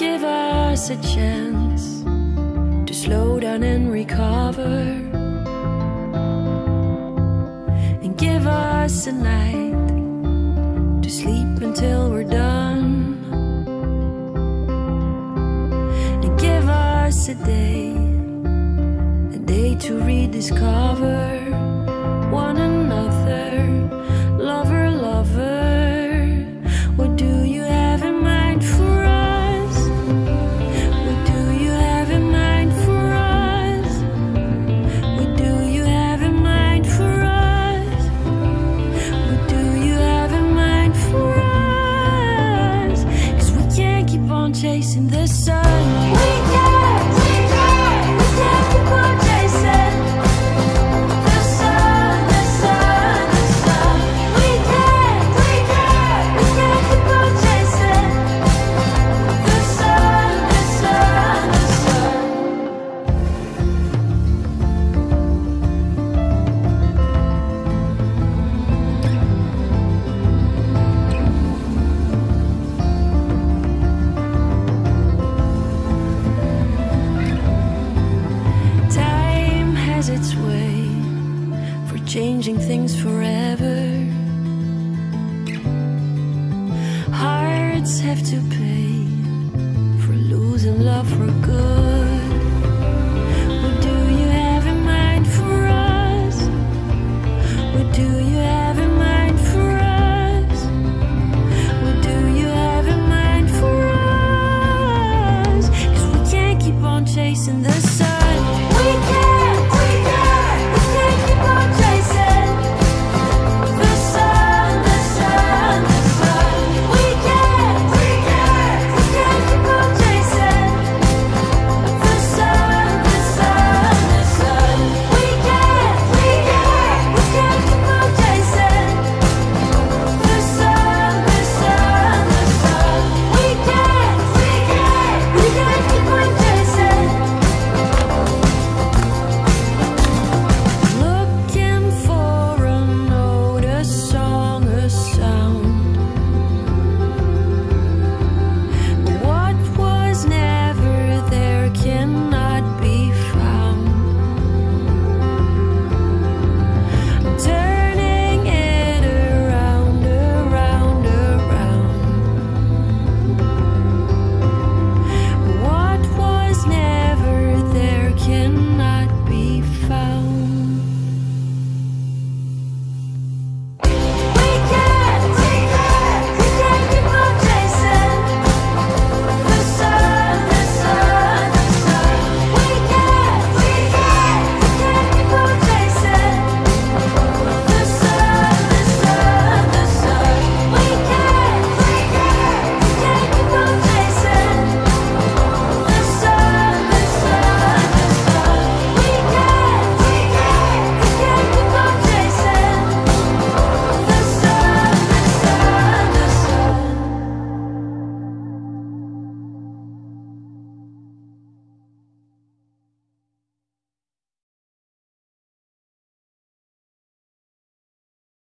give us a chance to slow down and recover. And give us a night to sleep until we're done. And give us a day, a day to rediscover. changing things forever. Hearts have to pay for losing love for good. What do you have in mind for us? What do you have in mind for us? What do you have in mind for us? Cause we can't keep on chasing the sun.